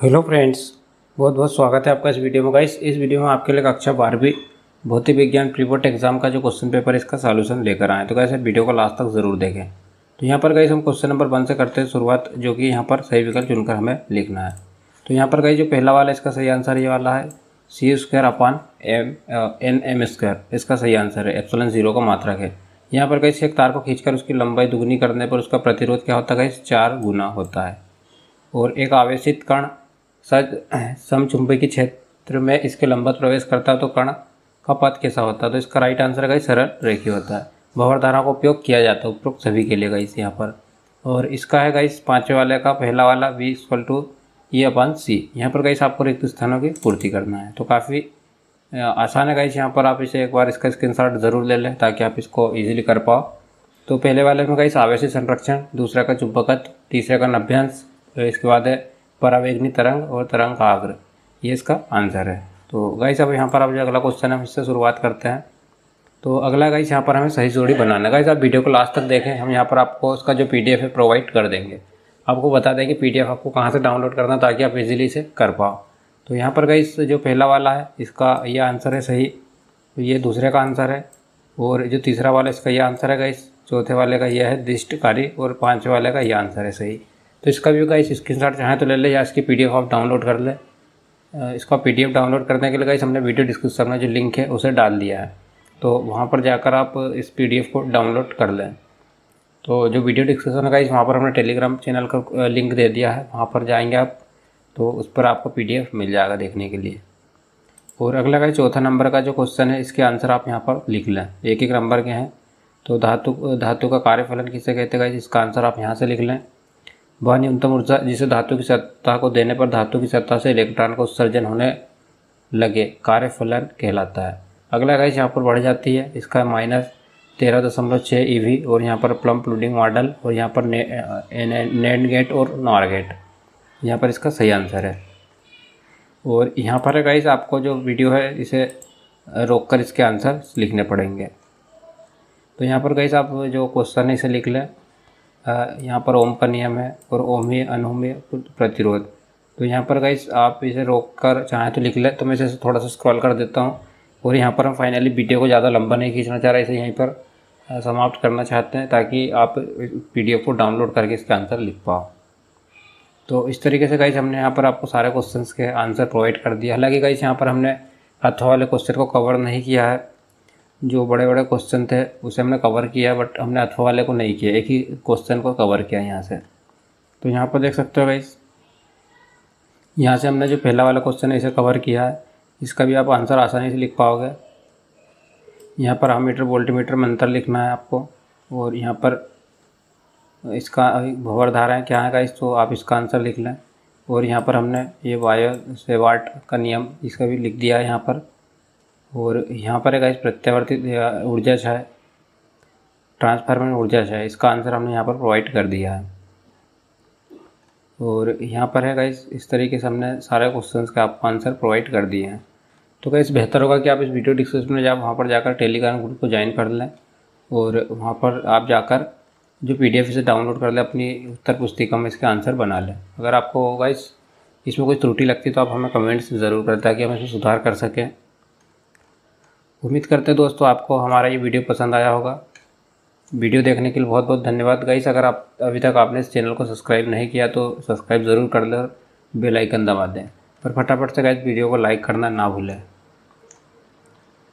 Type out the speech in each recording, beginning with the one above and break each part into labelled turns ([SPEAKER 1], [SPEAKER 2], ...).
[SPEAKER 1] Hello friends, बहुत बहुत स्वागत है आपका इस वीडियो में। गाइस, इस वीडियो में आपके लिए कक्षा बारहवीं भौतिक विज्ञान प्रीपोर्ट एग्ज़ाम का जो क्वेश्चन पेपर इसका सॉल्यूशन लेकर आए तो कैसे वीडियो को लास्ट तक ज़रूर देखें। तो यहाँ पर गाइस, हम क्वेश्चन नंबर वन से करते हैं शुरुआत, जो कि यहाँ पर सही विकल्प चुनकर हमें लिखना है। तो यहाँ पर गाइस, जो पहला वाला इसका सही आंसर ये वाला है, C square upon M N M square. इसका सही आंसर है, एप्सलन ज़ीरो का मात्रक है। यहाँ पर कहीं एक तार को खींचकर उसकी लंबाई दुगनी करने पर उसका प्रतिरोध क्या होता है चार गुना होता है। और एक आवेशित कण सच समचुंबकीय क्षेत्र में इसके लंबत प्रवेश करता है तो कण का पथ कैसा होता? है तो इसका राइट आंसर है सरल रेखी होता है। भवर धारा का उपयोग किया जाता है उपरोक्त सभी के लिए गाइस यहाँ पर। और इसका है गाइस पाँचवें वाले का पहला वाला V equal to E upon C यहाँ पर गाइस आपको रिक्त स्थानों की पूर्ति करना है। तो काफ़ी आसान है गाइस यहाँ पर। आप इसे एक बार इसका स्क्रीन ज़रूर ले लें, ताकि आप इसको ईजिली कर पाओ। तो पहले वाले में गाइस आवेशी संरक्षण, दूसरा का चुंबकत्व, तीसरे का नभ्यांश, इसके बाद है परावेगनी तरंग और तरंग का आग्र ये इसका आंसर है। तो गाइस अब यहाँ पर आप जो अगला क्वेश्चन है इससे शुरुआत करते हैं। तो अगला गाइस यहाँ पर हमें सही जोड़ी बनाना है। गाइस आप वीडियो को लास्ट तक देखें, हम यहाँ पर आपको उसका जो पीडीएफ है प्रोवाइड कर देंगे। आपको बता दें कि पीडीएफ आपको कहाँ से डाउनलोड करना है, ताकि आप इजीली इसे कर पाओ। तो यहाँ पर गाइस जो पहला वाला है, इसका ये आंसर है सही। तो ये दूसरे का आंसर है। और जो तीसरा वाला, इसका ये आंसर है गाइस चौथे वाले का यह है, दिष्टकारी। और पाँचवें वाले का ये आंसर है सही। तो इसका भी गाइस स्क्रीन शॉट चाहें तो ले ले, या इसकी पीडीएफ आप डाउनलोड कर ले। इसका पीडीएफ डाउनलोड करने के लिए गाइस हमने वीडियो डिस्क्रिप्शन में जो लिंक है, उसे डाल दिया है। तो वहाँ पर जाकर आप इस पीडीएफ को डाउनलोड कर लें। तो जो वीडियो डिस्क्रिप्शन है गाइस वहाँ पर हमने टेलीग्राम चैनल का लिंक दे दिया है। वहाँ पर जाएँगे आप तो उस पर आपको पीडीएफ मिल जाएगा देखने के लिए। और अगला का चौथा नंबर का जो क्वेश्चन है, इसके आंसर आप यहाँ पर लिख लें। एक एक नंबर के हैं। तो धातु धातु का कार्यफलन किसे कहते हैं इसका आंसर आप यहाँ से लिख लें। वह न्यूनतम ऊर्जा जिसे धातु की सत्ता को देने पर धातु की सत्ता से इलेक्ट्रॉन का उत्सर्जन होने लगे कार्य फलन कहलाता है। अगला गाइस यहाँ पर बढ़ जाती है। इसका माइनस तेरह दशमलव छः ई वी और यहाँ पर प्लम प्लूडिंग मॉडल और यहाँ पर ने, ने, गेट और नॉर गेट यहाँ पर इसका सही आंसर है। और यहाँ पर गाइस आपको जो वीडियो है इसे रोक कर इसके आंसर लिखने पड़ेंगे। तो यहाँ पर गाइस आप जो क्वेश्चन है इसे लिख लें। यहाँ पर ओम का नियम है और ओम ही अनुमी प्रतिरोध। तो यहाँ पर गाइस आप इसे रोक कर चाहें तो लिख लें। तो मैं इसे थोड़ा सा स्क्रॉल कर देता हूँ और यहाँ पर हम फाइनली वीडियो को ज़्यादा लंबा नहीं खींचना चाह रहे, इसे यहीं पर समाप्त करना चाहते हैं ताकि आप पीडीएफ को डाउनलोड करके इसका आंसर लिख पाओ। तो इस तरीके से गाइस हमने यहाँ पर आपको सारे क्वेश्चंस के आंसर प्रोवाइड कर दिया हालाँकि गाइस यहाँ पर हमने अथवा वाले क्वेश्चन को कवर नहीं किया है। जो बड़े बड़े क्वेश्चन थे, उसे हमने कवर किया बट हमने अथवा वाले को नहीं किया। एक ही क्वेश्चन को कवर किया यहाँ से। तो यहाँ पर देख सकते हो गाइस यहाँ से हमने जो पहला वाला क्वेश्चन है, इसे कवर किया है। इसका भी आप आंसर आसानी से लिख पाओगे। यहाँ पर मीटर वोल्टीमीटर में अंतर लिखना है आपको, और यहाँ पर इसका भवर धाराएँ क्या है गाइस तो आप इसका आंसर लिख लें। और यहाँ पर हमने ये वायु, से वाट का नियम, इसका भी लिख दिया है यहाँ पर। और यहाँ पर है गाइस प्रत्यावर्तित ऊर्जा छाय ट्रांसफार्मर ऊर्जा छाय, इसका आंसर हमने यहाँ पर प्रोवाइड कर दिया है। और यहाँ पर है गाइस इस तरीके से हमने सारे क्वेश्चंस का आपको आंसर प्रोवाइड कर दिए हैं। तो गाइस बेहतर होगा कि आप इस वीडियो डिस्क्रिप्शन में जाए वहाँ पर जाकर टेलीग्राम ग्रुप को ज्वाइन कर लें और वहाँ पर आप जाकर जो पी डी इसे डाउनलोड कर लें, अपनी उत्तर पुस्तिका में इसके आंसर बना लें। अगर आपको गाइस इसमें कोई त्रुटि लगती है तो आप हमें कमेंट्स ज़रूर करें, ताकि हम इसमें सुधार कर सकें। उम्मीद करते हैं दोस्तों आपको हमारा ये वीडियो पसंद आया होगा। वीडियो देखने के लिए बहुत बहुत धन्यवाद। गाइस, अगर आप अभी तक आपने इस चैनल को सब्सक्राइब नहीं किया तो सब्सक्राइब ज़रूर कर लें बेल आइकन दबा दें। पर फटाफट से गाइस वीडियो को लाइक करना ना भूलें।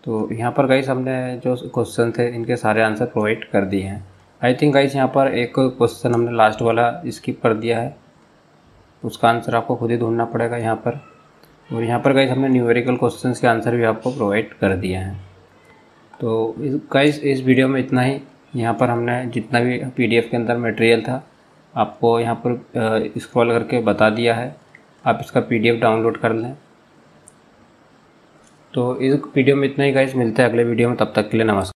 [SPEAKER 1] तो यहाँ पर गाइस हमने जो क्वेश्चन थे, इनके सारे आंसर प्रोवाइड कर दिए हैं। आई थिंक गाइस यहाँ पर एक क्वेश्चन हमने लास्ट वाला स्किप कर दिया है। उसका आंसर आपको खुद ही ढूंढना पड़ेगा यहाँ पर। और यहाँ पर गाइस हमने न्यूमेरिकल क्वेश्चन के आंसर भी आपको प्रोवाइड कर दिया है। तो गाइस इस वीडियो में इतना ही। यहाँ पर हमने जितना भी पीडीएफ के अंदर मटेरियल था, आपको यहाँ पर स्क्रॉल करके बता दिया है। आप इसका पीडीएफ डाउनलोड कर लें। तो इस वीडियो में इतना ही गाइस मिलते हैं अगले वीडियो में। तब तक के लिए नमस्कार।